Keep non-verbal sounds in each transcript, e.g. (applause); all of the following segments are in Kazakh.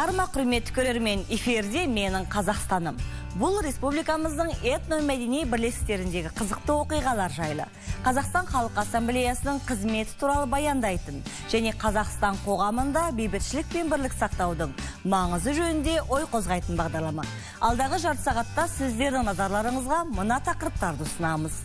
арма құрметті көрермен эфирде менің қазақстаным. Бұл республикамыздың этномәдени бірлестіктеріндегі қызықты оқиғалар жайлы. Қазақстан халық ассамблеясының қызметі туралы баяндайтын және қазақстан қоғамында бейбітшілік пен бірлік сақтаудың маңызы жөнінде ой қозғайтын бағдарлама. Алдағы жарты сағатта сіздердің назарларыңызға мына тақырыптарды ұсынамыз.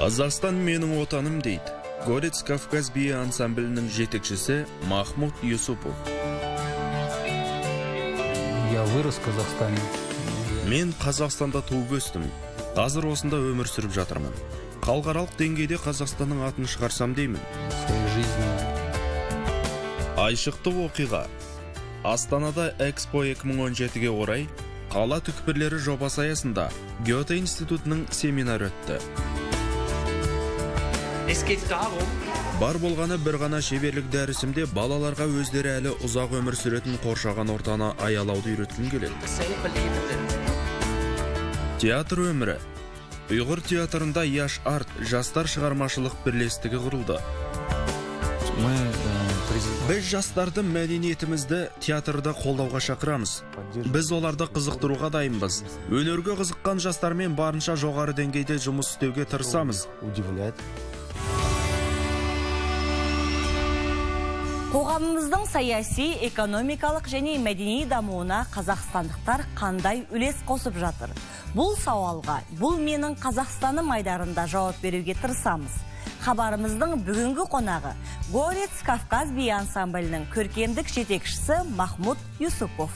Қазақстан менің отаным дейді. Горец кавказ биі ансамблінің жетекшісі махмуд юсупов Я вырос в Казахстане. мен қазақстанда туып өстім. Қазір осында өмір сүріп жатырмын. Халықаралық деңгейде қазақстанның атын шығарсам деймін. Айшықты оқиға. Астанада экспо 2017-ге орай қала түкпірлері жобасы аясында гете институтының семинары өтті. Es geht darum, бар болғаны бір ғана шеберлік дәрісімде балаларға өздері әлі ұзақ өмір сүретін қоршаған ортаны аялауды үйреткім келеді. Театр өмірі. Ұйғыр театрында яш арт жастар шығармашылық бірлестігі құрылды. Біз жастарды мәдениетімізді театрда қолдауға шақырамыз. Біз оларды қызықтыруға дайынбыз. Өнерге қызыққан жастармен барынша жоғары деңгейде жұмыс істеуге тырысамыз. Қоғамымыздың саяси экономикалық және мәдени дамуына қазақстандықтар қандай үлес қосып жатыр? Бұл сауалға бұл менің қазақстаным айдарында жауап беруге тырысамыз. Хабарымыздың бүгінгі қонағы горец кавказ би ансамблінің көркемдік жетекшісі махмуд юсупов.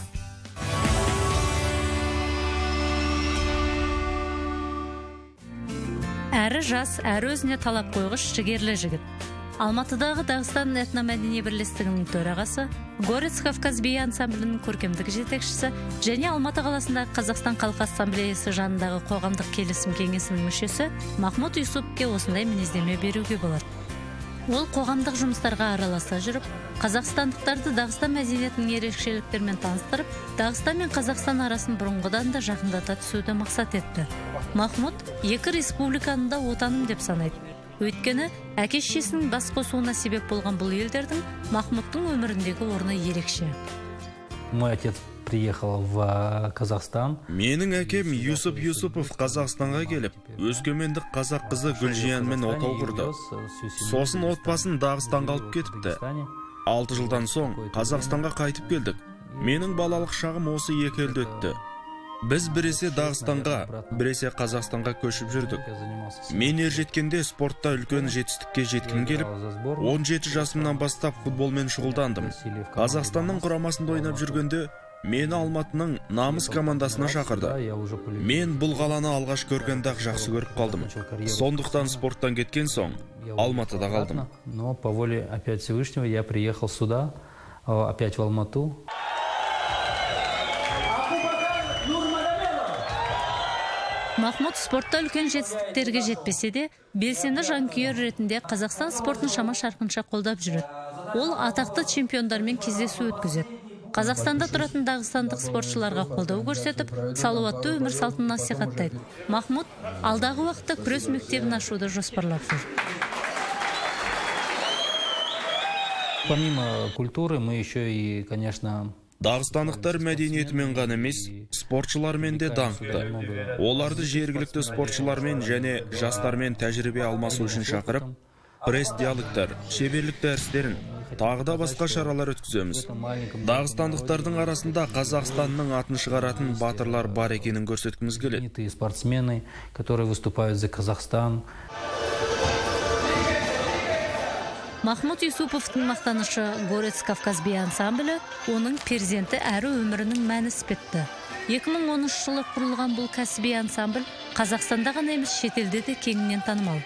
Әрі жас әрі өзіне талап қойғыш жігерлі жігіт. Алматыдағы дағыстан этномәдени бірлестігінің төрағасы горец кавказ би ансамблінің көркемдік жетекшісі және алматы қаласындағы қазақстан халқы ассамблеясы жанындағы қоғамдық келісім кеңесінің мүшесі махмуд юсуповке осындай мінездеме беруге болады. Ол қоғамдық жұмыстарға араласа жүріп қазақстандықтарды дағыстан мәдениетінің ерекшеліктерімен таныстырып дағыстан мен қазақстан арасын бұрынғыдан да жақындата түсуді мақсат етті. Махмуд екі республиканы да отаным деп санайды. Өйткені әке шешесінің бас қосуына себеп болған бұл елдердің махмудтың өміріндегі орны ерекше. Мой отец приехал в Казахстан. менің әкем юсуп юсупов қазақстанға келіп өскемендік қазақ қызы гүлжиянмен отау құрды. сосын отбасын дағыстанға алып кетіпті. Алты жылдан соң қазақстанға қайтып келдік. Менің балалық шағым осы екі елде өтті. Біз біресе дағыстанға біресе қазақстанға көшіп жүрдік. Мен ержеткенде спортта үлкен жетістікке жеткім келіп 17 жасымнан бастап футболмен шұғылдандым. Қазақстанның құрамасында ойнап жүргенде мені алматының намыс командасына шақырды. Мен бұл қаланы алғаш көргенде ақ жақсы көріп қалдым. Сондықтан спорттан кеткен соң алматыда қалдым. Но по воле опять Всевышнего я приехал сюда, опять в Алмату. Махмуд спортта үлкен жетістіктерге жетпесе де белсенді жанкүйер ретінде қазақстан спортын шама шарқынша қолдап жүреді ол атақты чемпиондармен кездесу өткізеді. Қазақстанда тұратын дағыстандық спортшыларға қолдау көрсетіп салауатты өмір салтын насихаттайды. Махмуд алдағы уақытта күрес мектебін ашуды жоспарлап жүр. Помимо культуры мы еще и, конечно, дағыстандықтар мәдениетімен ғана емес спортшылармен де даңқты. Оларды жергілікті спортшылармен және жастармен тәжірибе алмасу үшін шақырып пресс диалогтар шеберлік дәрістерін тағы да басқа шаралар өткіземіз. Дағыстандықтардың арасында қазақстанның атын шығаратын батырлар бар екенін көрсеткіміз келеді. Которые выступают за Казахстан. Махмуд юсуповтың мақтанышы горец кавказ би ансамблі оның перзенті әрі өмірінің мәні іспетті 2010 жылы құрылған бұл кәсіби ансамбль қазақстанда ғана емес шетелде де кеңінен танымал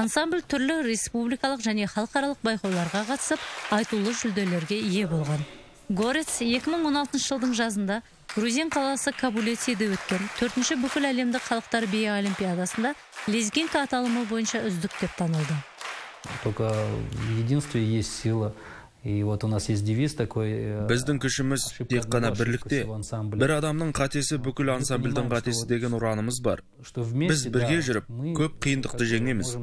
ансамбль түрлі республикалық және халықаралық байқауларға қатысып айтулы жүлделерге ие болған горец 2016 жылдың жазында грузин қаласы кабулетиде өткен төртінші бүкіл әлемдік халықтар биі олимпиадасында лезгинка аталымы бойынша үздік деп танылды Только в единстве есть сила. И вот у нас есть девиз такой. э, біздің күшіміз тек қана бірлікте бір адамның қатесі бүкіл ансамбльдің қатесі деген ұранымыз бар. біз бірге жүріп көп қиындықты жеңеміз.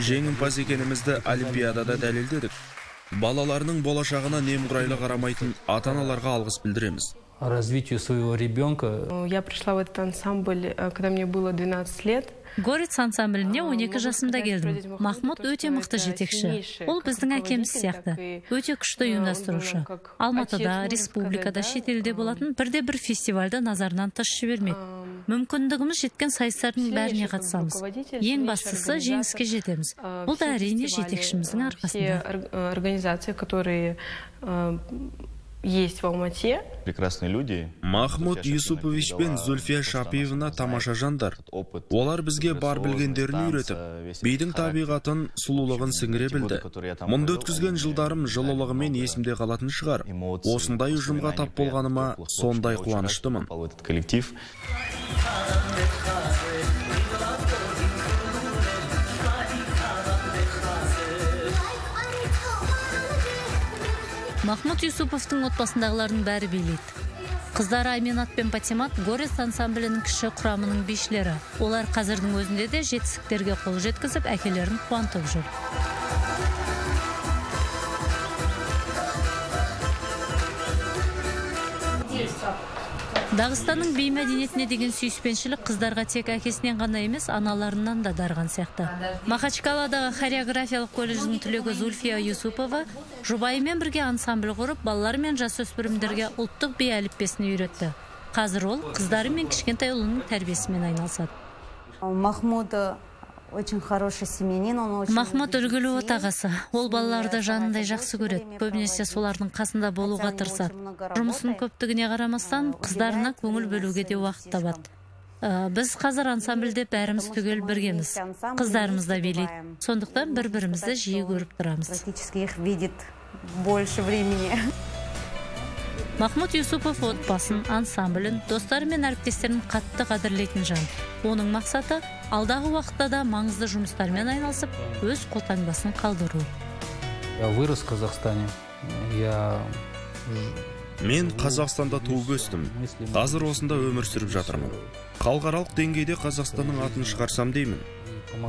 жеңімпаз екенімізді олимпиадада дәлелдедік. Балаларының болашағына немқұрайлы қарамайтын ата аналарға алғыс білдіреміз. Развитию своего ребенка Я пришла в этот ансамбль, э, когда мне было 12 лет. горец ансамбліне 12 жасымда келдім махмұт өте мықты жетекші ол біздің әкеміз сияқты өте күшті ұйымдастырушы алматыда республикада шетелде болатын. бірде бір фестивальді назарынан тыс жібермейді мүмкіндігіміз жеткен сайыстардың бәріне қатысамыз. ең бастысы жеңіске жетеміз. Бұл да әрине жетекшіміздің арқасында. э, организации, которые э, есть в Алмате, прекрасные люди. махмуд Зульфия юсупович Шапиевна пен передала зульфия шапиевна тамаша жандар олар бізге бар білгендерін үйретіп характер. табиғатын сұлулығын сіңіре білді мұнда өткізген жылдарым жылылығымен есімде қалатын шығар осындай ұжымға тап болғаныма сондай қуаныштымын коллектив. Махмұт юсуповтың отбасындағылардың бәрі билейді қыздары айменат пен патимат горец ансамблінің кіші құрамының бишілері. Олар қазірдің өзінде де жетістіктерге қол жеткізіп әкелерін қуантып жүр. Дағыстанның би мәдениетіне деген сүйіспеншілік қыздарға тек әкесінен ғана емес аналарынан да дарған сияқты. Махачкаладағы хореографиялық колледждің түлегі зульфия юсупова жұбайымен бірге ансамбль құрып балалар мен жасөспірімдерге ұлттық би әліппесін үйретті. Қазір ол қыздары мен кішкентай ұлының тәрбиесімен айналысады. Махмуд очень хороший семьянин, он очень... махмұт любит үлгілі отағасы. Ол балаларды жанындай жақсы көреді. көбінесе солардың қасында болуға тырысады. жұмысының көптігіне қарамастан э, қыздарына көңіл бөлуге де уақыт табады. Ә, біз қазір ансамбльде бәріміз түгел біргеміз. қыздарымыз да билейді. сондықтан бір бірімізді жиі көріп тұрамыз. Практически их видит больше времени. (laughs) махмұт юсупов отбасын ансамблін достары мен әріптестерін қатты қадірлейтін жан. Оның мақсаты алдағы уақытта да маңызды жұмыстармен айналысып өз қолтаңбасын қалдыру. Я вырос в Казахстане. Я мен қазақстанда туып өстім. қазір осында өмір сүріп жатырмын. Халықаралық деңгейде қазақстанның атын шығарсам деймін.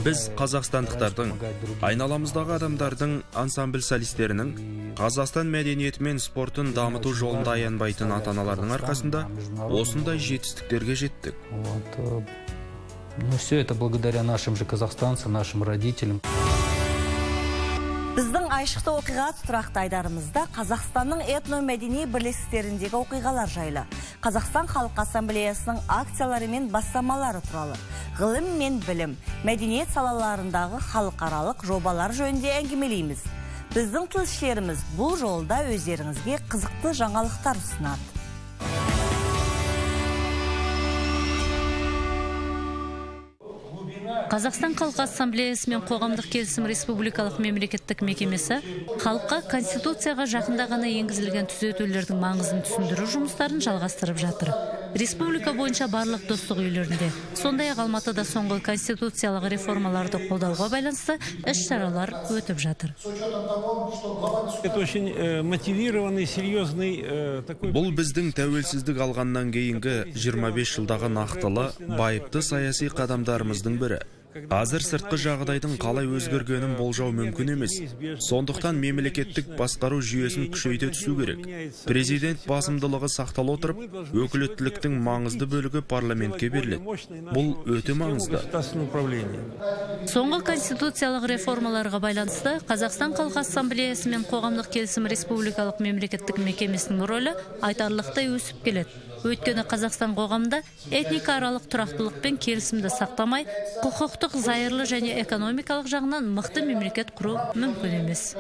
Біз қазақстандықтардың айналамыздағы адамдардың ансамбль солистерінің қазақстан мәдениеті мен спортын дамыту жолында аянбайтын ата аналардың арқасында осындай жетістіктерге жеттік. Ну все это благодаря нашим же казахстанцам, нашим родителям. біздің айшықты оқиға тұрақты айдарымызда қазақстанның этномәдени бірлестіктеріндегі оқиғалар жайлы. Қазақстан халық ассамблеясының акциялары мен бастамалары туралы ғылым мен білім мәдениет салаларындағы халықаралық жобалар жөнінде әңгімелейміз. Біздің тілшілеріміз бұл жолда өздеріңізге қызықты жаңалықтар ұсынады. Қазақстан халқы ассамблеясы мен қоғамдық келісім республикалық мемлекеттік мекемесі халыққа конституцияға жақында ғана енгізілген түзетулердің маңызын түсіндіру жұмыстарын жалғастырып жатыр. Республика бойынша барлық достық үйлерінде. Сондай ақ алматыда соңғы конституциялық реформаларды қолдауға байланысты іс шаралар өтіп жатыр. Это очень э, мотивированный, серьезный э, такой... бұл біздің тәуелсіздік алғаннан кейінгі 25 жылдағы нақтылы байыпты саяси қадамдарымыздың бірі. Қазір сыртқы жағдайдың қалай өзгергенін болжау мүмкін емес. Сондықтан мемлекеттік басқару жүйесін күшейте түсу керек. Президент басымдылығы сақтала отырып өкілеттіліктің маңызды бөлігі парламентке беріледі. Бұл өте маңызды. Соңғы конституциялық реформаларға байланысты қазақстан халқы ассамблеясы мен қоғамдық келісім республикалық мемлекеттік мекемесінің рөлі айтарлықтай өсіп келеді. Өйткені қазақстан қоғамында этникааралық тұрақтылық пен келісімді сақтамай құқықтық зайырлы және экономикалық жағынан мықты мемлекет құру мүмкін емес.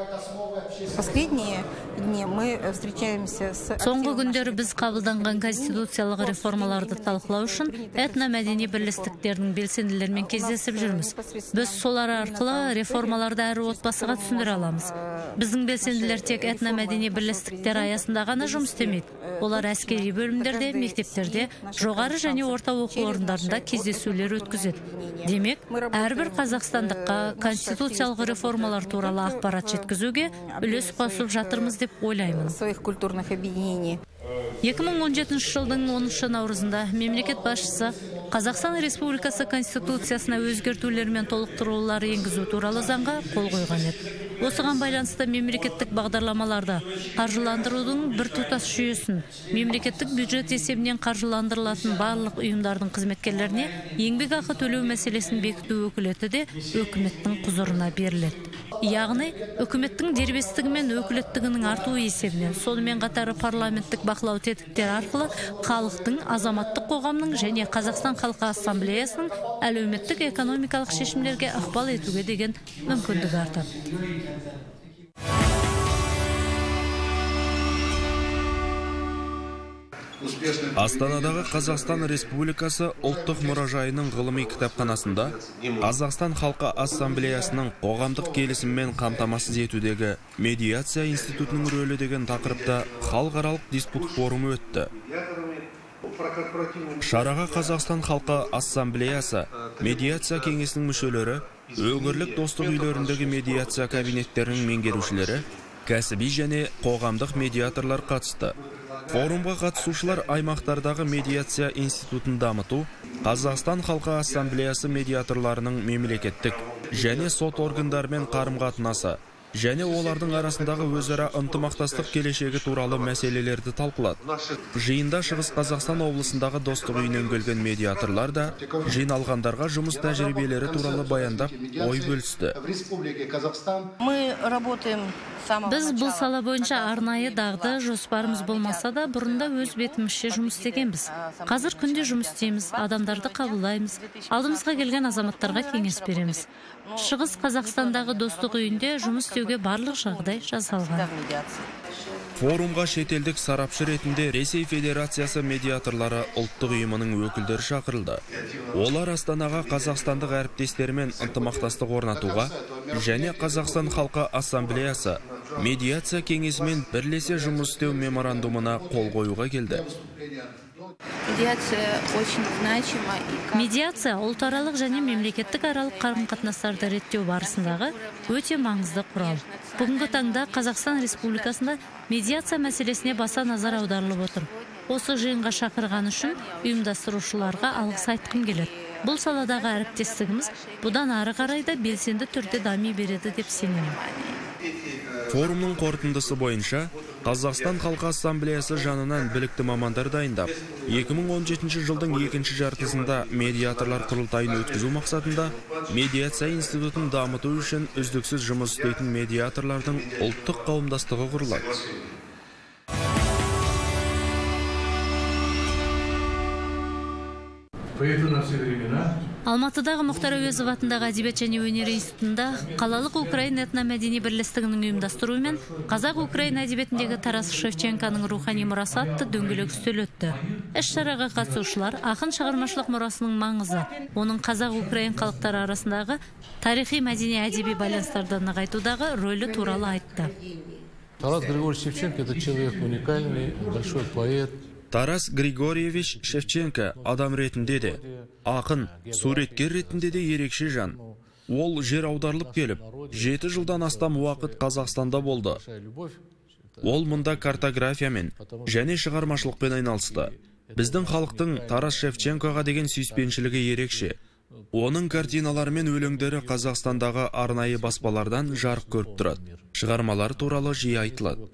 Последние дни мы встречаемся с... соңғы күндері біз қабылданған конституциялық реформаларды талқылау үшін этномәдени бірлестіктердің белсенділерімен кездесіп жүрміз. біз солар арқылы реформаларды әр отбасыға түсіндіре аламыз. біздің белсенділер тек этномәдени бірлестіктер аясында ғана жұмыс істемейді. олар әскери бөлімдерде мектептерде мектептерде жоғары және орта оқу орындарында кездесулер өткізеді. демек әрбір қазақстандыққа конституциялық реформалар туралы ақпарат жеткізуге үлес қосып жатырмыз деп ойлаймын. своих культурных объединений. 2017 жылдың 10 наурызында мемлекет басшысы Қазақстан Республикасы Конституциясына өзгертулер мен толықтырулар енгізу туралы заңға қол қойған еді. Осыған байланысты мемлекеттік бағдарламаларды қаржыландырудың бір тұтас жүйесін мемлекеттік бюджет есебінен қаржыландырылатын барлық ұйымдардың қызметкерлеріне еңбекақы төлеу мәселесін бекіту өкілеті де үкіметтің құзырына беріледі яғни үкіметтің дербестігі мен өкілеттігінің артуы есебінен сонымен қатар парламенттік бақылау тетіктері арқылы халықтың азаматтық қоғамның және қазақстан халқы ассамблеясының әлеуметтік экономикалық шешімдерге ықпал етуге деген мүмкіндігі артады. Астанадағы қазақстан республикасы ұлттық мұражайының ғылыми кітапханасында қазақстан халқы ассамблеясының қоғамдық келісіммен қамтамасыз етудегі медиация институтының рөлі деген тақырыпта халықаралық диспут форумы өтті. Шараға қазақстан халқы ассамблеясы медиация кеңесінің мүшелері өңірлік достық үйлеріндегі медиация кабинеттерінің меңгерушілері кәсіби және қоғамдық медиаторлар қатысты. Форумға қатысушылар аймақтардағы медиация институтын дамыту қазақстан халқы ассамблеясы медиаторларының мемлекеттік және сот органдарымен қарым қатынасы және олардың арасындағы өзара ынтымақтастық келешегі туралы мәселелерді талқылады. Жиында шығыс қазақстан облысындағы достық үйінен келген медиаторлар да жиналғандарға жұмыс тәжірибелері туралы баяндап ой бөлісті. Біз бұл сала бойынша арнайы дағды жоспарымыз болмаса да бұрында өз бетімізше жұмыс істегенбіз. қазір күнде жұмыс істейміз адамдарды қабылдаймыз алдымызға келген азаматтарға кеңес береміз. Шығыс қазақстандағы достық үйінде жұмыс істеуге барлық жағдай жасалған. Форумға шетелдік сарапшы ретінде ресей федерациясы медиаторлары ұлттық ұйымының өкілдері шақырылды. Олар астанаға қазақстандық әріптестерімен ынтымақтастық орнатуға және қазақстан халқы ассамблеясы медиация кеңесімен бірлесе жұмыс істеу меморандумына қол қоюға келді. Медиация очень значима и как медиация ұлтаралық және мемлекеттік аралық қарым қатынастарды реттеу барысындағы өте маңызды құрал. Бүгінгі таңда қазақстан республикасында медиация мәселесіне баса назар аударылып отыр. Осы жиынға шақырған үшін ұйымдастырушыларға алғыс айтқым келеді. Бұл саладағы әріптестігіміз бұдан ары қарай да белсенді түрде дами береді деп сенемін. Форумның қорытындысы бойынша қазақстан халқы ассамблеясы жанынан білікті мамандар дайындап 2017 жылдың екінші жартысында медиаторлар құрылтайын өткізу мақсатында медиация институтын дамыту үшін үздіксіз жұмыс істейтін медиаторлардың ұлттық қауымдастығы құрылады. Алматыдағы мұхтар әуезов атындағы әдебиет және өнер институтында қалалық украин этномәдени бірлестігінің ұйымдастыруымен қазақ украин әдебиетіндегі тарас шевченконың рухани мұрасы атты дөңгелек үстел өтті іс шараға қатысушылар ақын шығармашылық мұрасының маңызы оның қазақ украин халықтары арасындағы тарихи мәдени әдеби байланыстарды нығайтудағы рөлі туралы айтты Тарас Григорьевич Шевченко – это человек уникальный, большой поэт. Тарас григорьевич шевченко адам ретінде де ақын суреткер ретінде де ерекше жан. Ол жер аударылып келіп жеті жылдан астам уақыт қазақстанда болды. Ол мұнда картографиямен және шығармашылықпен айналысты. Біздің халықтың тарас шевченкоға деген сүйіспеншілігі ерекше. Оның картиналары мен өлеңдері қазақстандағы арнайы баспалардан жарық көріп тұрады. Шығармалар туралы жиі айтылады.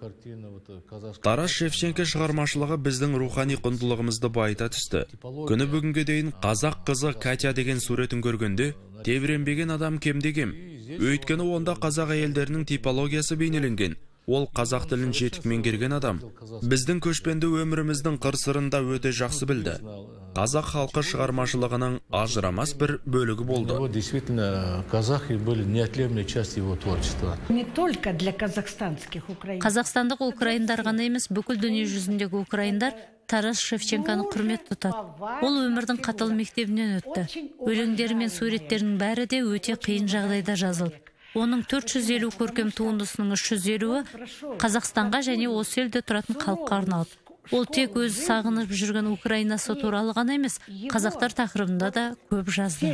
Тарас шевченко шығармашылығы біздің рухани құндылығымызды байыта түсті. Күні бүгінге дейін қазақ қызы катя деген суретін көргенде тебіренбеген адам кемде кем өйткені онда қазақ әйелдерінің типологиясы бейнеленген. Ол қазақ тілін жетік меңгерген адам. Біздің көшпенді өміріміздің қыр сырын да өте жақсы білді. Қазақ халқы шығармашылығының ажырамас бір бөлігі болды. Действительно, казахи были неотъемлемой частью его творчества. Не только для казахстанских украинцев. қазақстандық украиндар ғана емес бүкіл дүние жүзіндегі украиндар тарас шевченконы құрмет тұтады. Ол өмірдің қатал мектебінен өтті. Өлеңдері мен суреттерінің бәрі де өте қиын жағдайда жазылды. Оның 450 көркем туындысының 350-і қазақстанға және осы елде тұратын халыққа арналды. Ол тек өзі сағынып жүрген украинасы туралы ғана емес қазақтар тақырыбында да көп жазды.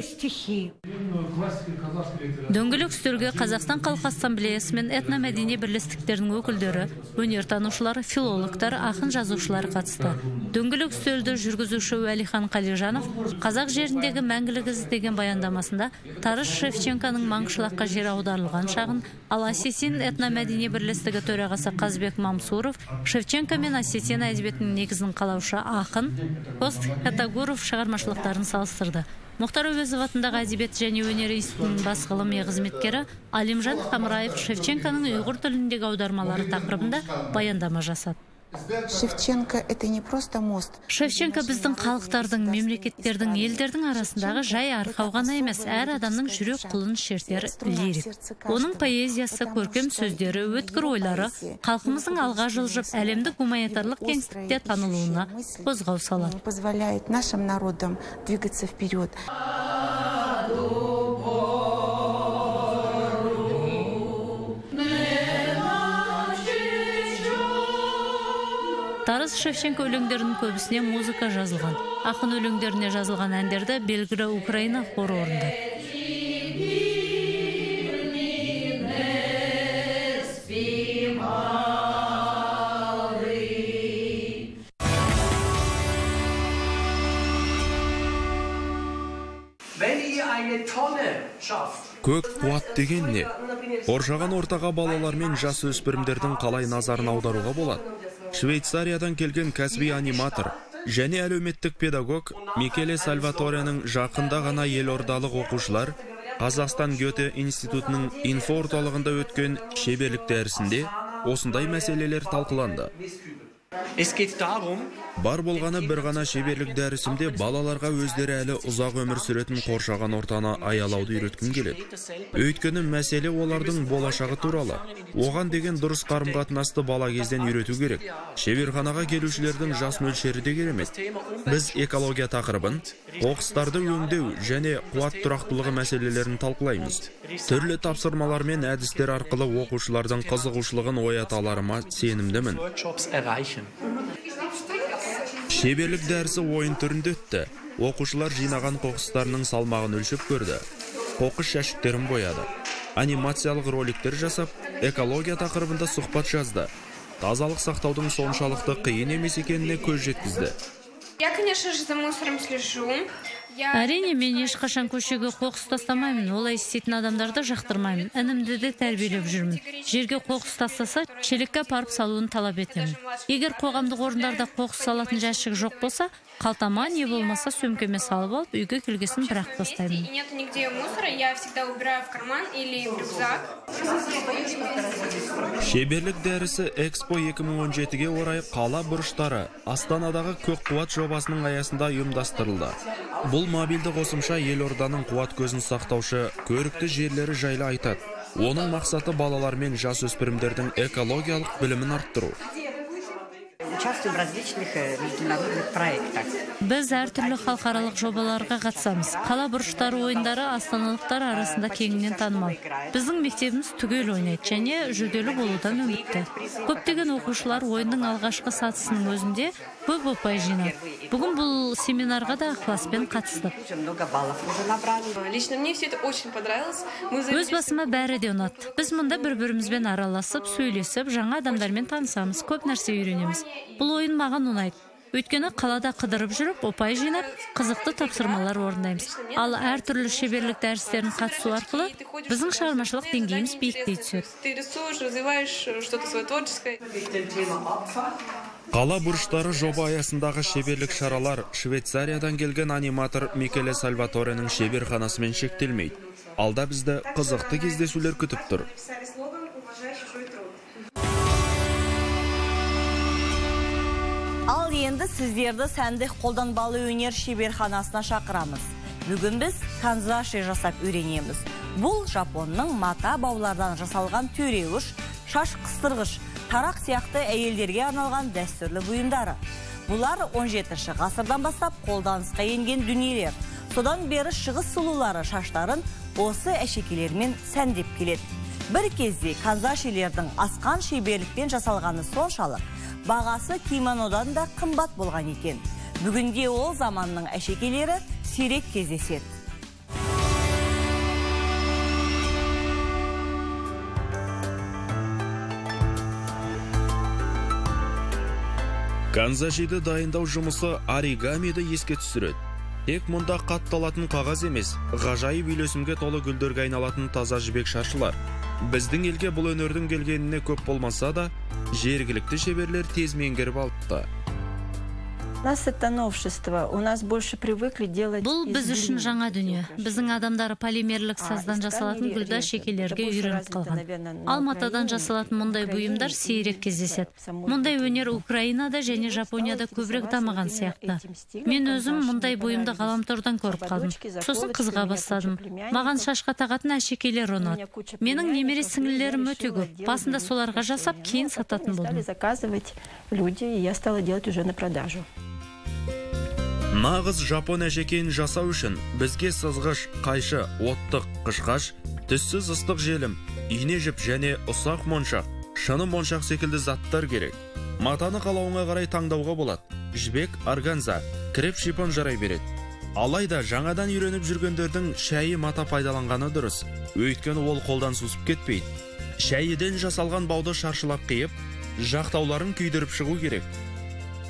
Дөңгелек үстелге қазақстан халқы ассамблеясы мен этномәдени бірлестіктердің өкілдері өнертанушылар филологтар ақын жазушылар қатысты. Дөңгелек үстелді жүргізуші уәлихан қалижанов қазақ жеріндегі мәңгілік із деген баяндамасында тарыс шевченконың маңғышлаққа жер аударылған шағын ал осетин этномәдени бірлестігі төрағасы қазбек мамсуров шевченко мен осетин әдебиетінің негізін қалаушы ақын кост катагуров шығармашылықтарын салыстырды. Мұхтар әуезов атындағы әдебиет және өнер институтының бас ғылыми қызметкері алимжан хамраев шевченконың ұйғыр тіліндегі аудармалары тақырыбында баяндама жасады. Шевченко это не просто мост. шевченко біздің халықтардың мемлекеттердің елдердің арасындағы жай арқау ғана емес әр адамның жүрек құлын шертер лирик оның поэзиясы көркем сөздері өткір ойлары халқымыздың алға жылжып әлемдік гуманитарлық кеңістікте танылуына қозғау салады Позволяет нашим народам двигаться вперед. Тарас шевченко өлеңдерінің көбісіне музыка жазылған. Ақын өлеңдеріне жазылған әндерді белгілі украина хоры орындады көк қуат деген не? Қоршаған ортаға балалар мен жас өспірімдердің қалай назарын аударуға болады? Швейцариядан келген кәсіби аниматор және әлеуметтік педагог микеле сальваторенің жақында ғана елордалық оқушылар қазақстан гете институтының инфо орталығында өткен шеберлік дәрісінде осындай мәселелер талқыланды. Бар болғаны бір ғана шеберлік дәрісімде балаларға өздері әлі ұзақ өмір сүретін қоршаған ортаны аялауды үйреткім келеді. Өйткені мәселе олардың болашағы туралы. Оған деген дұрыс қарым қатынасты бала кезден үйрету керек. Шеберханаға келушілердің жас мөлшері де керемет біз экология тақырыбын қоқыстарды өңдеу және қуат тұрақтылығы мәселелерін талқылаймыз. Түрлі тапсырмалар мен әдістер арқылы оқушылардың қызығушылығын оята аларыма сенімдімін Erreichen. шеберлік дәрісі ойын түрінде өтті. Оқушылар жинаған қоқыстарының салмағын өлшеп көрді. Қоқыс жәшіктерін бояды. Анимациялық роликтер жасап экология тақырыбында сұхбат жазды. Тазалық сақтаудың соншалықты қиын емес екеніне көз жеткізді. Я, конечно же, за мусором слежу. Әрине мен ешқашан көшеге қоқыс тастамаймын. Олай істейтін адамдарды жақтырмаймын. Інімді де тәрбиелеп жүрмін. Жерге қоқыс тастаса шелекке апарып салуын талап етемін. Егер қоғамдық орындарда қоқыс салатын жәшік жоқ болса қалтама не болмаса сөмкеме салып алып үйге келгесін бір ақ тастаймын. И нет нигде мусора, я всегда убираю в карман или в рюкзак. шеберлік дәрісі экспо 2017-ге орай қала бұрыштары астанадағы көк қуат жобасының аясында ұйымдастырылды. Бұл мобильді қосымша елорданың қуат көзін сақтаушы көрікті жерлері жайлы айтады. Оның мақсаты балалар мен жасөспірімдердің экологиялық білімін арттыру. Біз әртүрлі халықаралық жобаларға қатысамыз. Қала бұрыштары ойындары астаналықтар арасында кеңінен танымал. Біздің мектебіміз түгел ойнайды және жүлделі болудан үмітті. Көптеген оқушылар ойынның алғашқы сатысының өзінде көп ұпай жинады бүгін бұл семинарға да ықыласпен қатыстық. Лично мне все это очень понравилось. Өз басыма бәрі де ұнады біз мұнда бір бірімізбен араласып сөйлесіп жаңа адамдармен танысамыз көп нәрсе үйренеміз. Бұл ойын маған ұнайды. Өйткені қалада қыдырып жүріп ұпай жинап қызықты тапсырмалар орындаймыз. Ал әртүрлі шеберлік дәрістеріне қатысу арқылы біздің шығармашылық деңгейіміз биіктей түседі. Қала бұрыштары жоба аясындағы шеберлік шаралар Швейцариядан келген аниматор Микеле Сальваторенің шеберханасымен шектелмейді. Алда бізді қызықты кездесулер күтіп тұр. Ал енді сіздерді сәндік қолданбалы өнер шеберханасына шақырамыз. Бүгін біз канзаши жасап үйренеміз. Бұл жапонның мата баулардан жасалған төреуіш, шаш қыстырғыш, тарақ сияқты әйелдерге арналған дәстүрлі бұйымдары. Бұлар 17 ғасырдан бастап қолданысқа енген дүниелер. Содан бері шығыс сұлулары шаштарын осы әшекелермен сәндеп келеді. Бір кезде канзашилердің асқан шеберлікпен жасалғаны соншалық, бағасы кимонодан да қымбат болған екен бүгінде ол заманның әшекейлері сирек кездеседі канзашиді дайындау жұмысы оригамиді еске түсіреді. Тек мұнда қатталатын қағаз емес ғажайып үйлесімге толы гүлдерге айналатын таза жібек шаршылар. Біздің елге бұл өнердің келгеніне көп болмаса да жергілікті шеберлер тез меңгеріп алыпты. Нас это новшество. У нас больше привыкли делать Бұл біз үшін жаңа дүние. Біздің адамдары полимерлік саздан жасалатын гүлді шекелерге үйреніп қалған. Алматадан жасалатын мұндай бұйымдар сейрек кездеседі. Мұндай өнер Украинада және Жапонияда көбірек дамыған сияқты. Мен өзім мұндай бұйымды ғаламтордан көріп қалдым. Сосын қызға бастадым. Маған шашқа тағатын әшекейлер ұнады. Менің немере сіңлілерім өте көп. Басында соларға жасап, кейін сататын болдым. заказывать люди, и я стала делать уже на продажу. Нағыз жапон әшекейін жасау үшін бізге сызғыш қайшы оттық қышқаш түссіз ыстық желім ине жіп және ұсақ моншақ шыны моншақ секілді заттар керек. Матаны қалауыңа қарай таңдауға болады. Жібек органза креп шипон жарай береді. Алайда жаңадан үйреніп жүргендердің шәйі мата пайдаланғаны дұрыс. Өйткені ол қолдан сусып кетпейді. Шәйіден жасалған бауды шаршылап қиып жақтауларын күйдіріп шығу керек.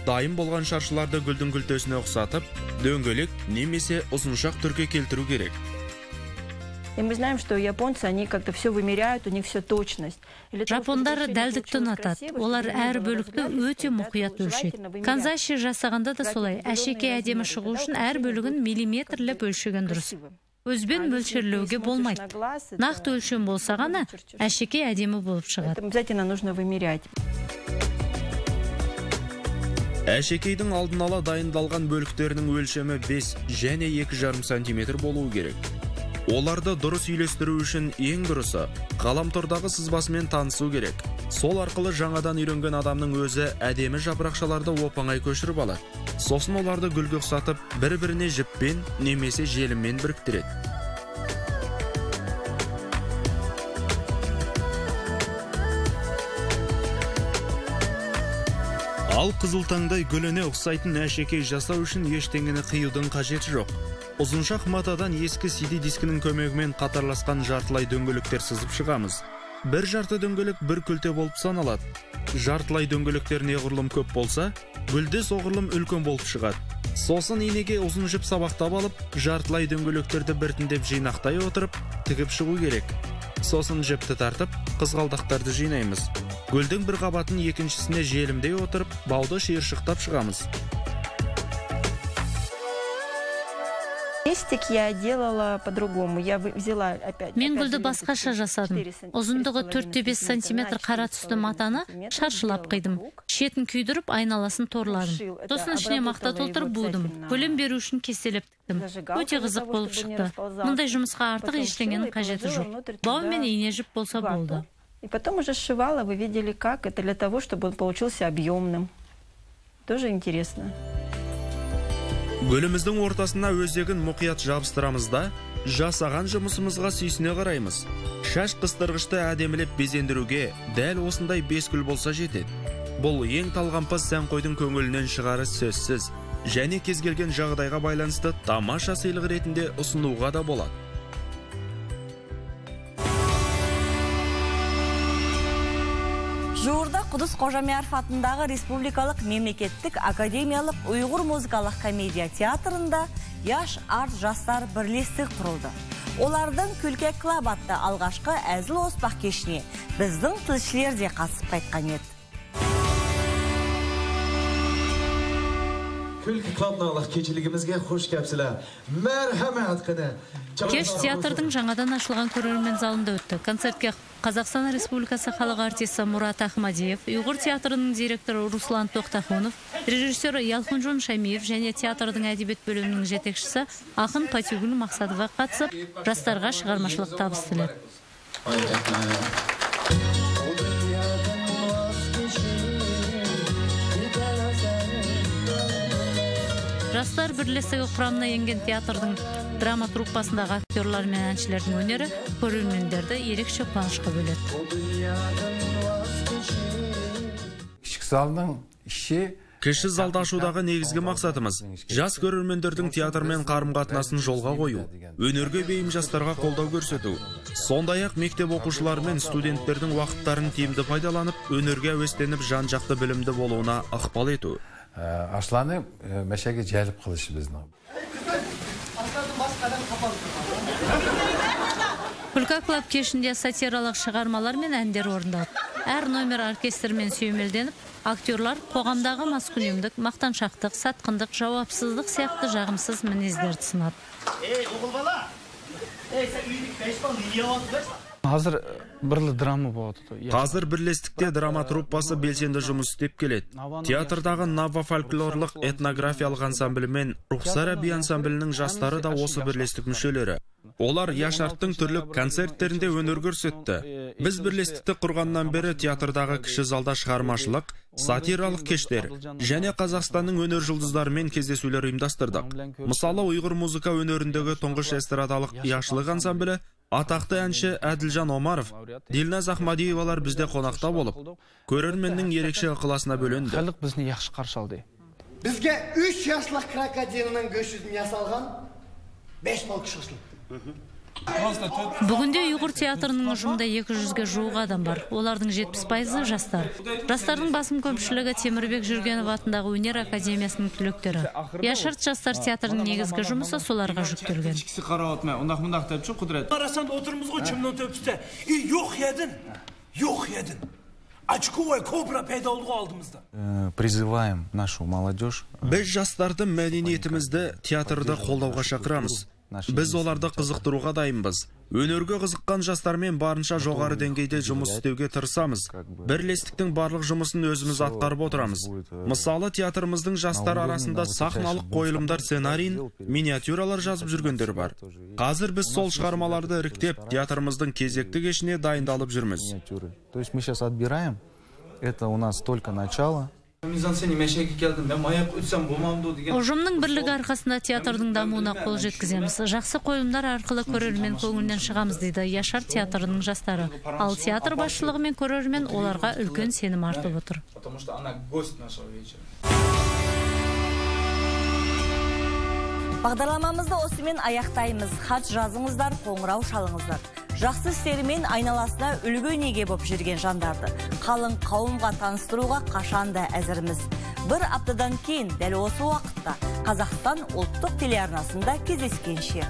Дайын болған шаршыларды гүлдің күлтесіне ұқсатып дөңгелек немесе ұзыншақ түрге келтіру керек И мы знаем, что японцы, они как-то все вымеряют, у них все точность. Жапондар дәлдікті ұнатады. Олар әр бөлікті өте мұқият өлшейді. Канзаши жасағанда да солай. Әшекей әдемі шығу үшін әр бөлігін миллиметрлеп өлшеген дұрыс. Өзбен мөлшерлеуге болмайды. Нақты өлшем болса ғана әшекей әдемі болып шығады. Обязательно нужно вымерять. Әшекейдің алдын ала дайындалған бөліктерінің өлшемі 5 және 2,5 сантиметр болуы керек. Оларды дұрыс үйлестіру үшін ең дұрысы ғаламтордағы сызбасымен танысу керек. Сол арқылы жаңадан үйренген адамның өзі әдемі жапырақшаларды оп оңай көшіріп алады. Сосын оларды гүлге ұқсатып бір біріне жіппен немесе желіммен біріктіреді. Ал қызылтаңдай гүліне ұқсайтын әшекей жасау үшін ештеңені қиюдың қажеті жоқ. Ұзыншақ матадан ескі cd дискінің көмегімен қатарласқан жартылай дөңгелектер сызып шығамыз. Бір жарты дөңгелек бір күлте болып саналады. Жартылай дөңгелектер неғұрлым көп болса гүлде соғұрлым үлкен болып шығады. Сосын инеге ұзын жіп сабақтап алып жартылай дөңгелектерді біртіндеп жинақтай отырып тігіп шығу керек. Сосын жіпті тартып қызғалдақтарды жинаймыз. Гүлдің бір қабатын екіншісіне желімдей отырып бауды шиыршықтап шығамыз. Пестик я делала по-другому. Я взяла опять... Мен гүлді басқаша жасадым. Ұзындығы 4-5 сантиметр қара түсті матаны шаршылап қидым. Шетін күйдіріп, айналасын торладым. Сосын ішіне мақта толтырып будым. Көлем беру үшін кестелеп тіктім. Өте қызық болып шықты. Мұндай жұмысқа артық ештеңенің қажеті жоқ. Бау мен ине жіп болса болды. И потом уже сшивала, вы видели как. Это для того, чтобы он получился объемным. Тоже интересно. Гүліміздің ортасына өзегін мұқият жабыстырамыз да жасаған жұмысымызға сүйсіне қараймыз. Шаш қыстырғышты әдемілеп безендіруге дәл осындай бес гүл болса жетеді. Бұл ең талғампаз сәнқойдың көңілінен шығары сөзсіз және кез келген жағдайға байланысты тамаша сыйлық ретінде ұсынуға да болады. Құдыс қожамияров атындағы республикалық мемлекеттік академиялық ұйғыр музыкалық комедия театрында яш арт жастар бірлестік құрылды. Олардың күлке клаб атты алғашқы әзіл оспақ кешіне біздің тілшілер де қатысып қайтқан еді. Күлкі клабналық кечілігімізге қош кәпсілер. Мәрхәмәт қыны. Кеш театрдың жаңадан ашылған көрермен залында өтті. Концертке Қазақстан Республикасы халық артисі Мурат Ахмадиев, Ұйғыр театрының директоры Руслан Тоқтахонов, режиссер Ялхунжон Шамиев және театрдың әдебиет бөлімінің жетекшісі Ақын Патюгүл Мақсатова қатысып, жастарға шығармашылық табыс тіледі. Жастар бірлестігі құрамына енген театрдың драма труппасындағы актерлар мен әншілердің өнері көрермендерді ерекше қуанышқа бөледі. Залдың іші кіші залды ашудағы негізгі мақсатымыз жас көрермендердің театрмен қарым қатынасын жолға қою өнерге бейім жастарға қолдау көрсету сондай ақ мектеп оқушылары мен студенттердің уақыттарын тиімді пайдаланып өнерге әуестеніп жан жақты білімді болуына ықпал ету. Ашланы мәшәге жәліп қылышы біздің. Күлкі клуб кешінде сатиралық шығармалар мен әндер орындалды. Әр номер оркестрмен сүйемелденіп актерлар қоғамдағы маскүнемдік мақтаншақтық сатқындық жауапсыздық сияқты жағымсыз мінездерді сынады. Ей ұғыл бала! Ей сен қазір бірлі драма болады қазір бірлестікте драма труппасы белсенді жұмыс істеп келеді. Театрдағы нава фольклорлық этнографиялық ансамблі мен рухсара би ансамблінің жастары да осы бірлестік мүшелері. Олар яшарттың түрлі концерттерінде өнер көрсетті. Біз бірлестікті құрғаннан бері театрдағы кіші залда шығармашылық сатиралық кештер және қазақстанның өнер жұлдыздарымен кездесулер ұйымдастырдық. Мысалы ұйғыр музыка өнеріндегі тұңғыш эстрадалық яшылық ансамблі атақты әнші әділжан омаров дилназ ахмадиевалар бізде қонақта болып көрерменнің ерекше ықыласына бөленді. Халық бізді жақсы қарсы алды. Бізге үш жашлық крокодилінің көшіден жасалған беш мал кіші бүгінде ұйғыр театрының ұжымында 200-ге жуық адам бар. Олардың 70 пайызы жастар. Жастардың басым көпшілігі темірбек жүргенов атындағы өнер академиясының түлектері. Яшарт жастар театрының негізгі жұмысы соларға жүктелген. Арасында отырмыз ғой чымның төпісте и жоқ едің жоқ едің очковая кобра пайда болды ғой алдымызда призываем нашу молодежь біз жастарды мәдениетімізді театрды қолдауға шақырамыз. Біз оларды қызықтыруға дайынбыз. Өнерге қызыққан жастармен барынша жоғары деңгейде жұмыс істеуге тырысамыз. бірлестіктің барлық жұмысын өзіміз атқарып отырамыз. мысалы театрымыздың жастар арасында сахналық қойылымдар сценарийін миниатюралар жазып жүргендер бар. қазір біз сол шығармаларды іріктеп театрымыздың кезекті кешіне дайындалып жүрміз. то есть мы сейчас отбираем. Это у нас только начало. Ұжымның бірлігі арқасында театрдың дамуына қол жеткіземіз. жақсы қойылымдар арқылы көрермен көңілінен шығамыз дейді яшар театрының жастары. ал театр басшылығы мен көрермен оларға үлкен сенім артып отыр. Бағдарламамызды осымен аяқтаймыз. Хат жазыңыздар қоңырау шалыңыздар. Жақсы істерімен айналасына үлгі неге болып жүрген жандарды қалың қауымға таныстыруға қашанда әзірміз. Бір аптадан кейін дәл осы уақытта қазақстан ұлттық телеарнасында кездескенше.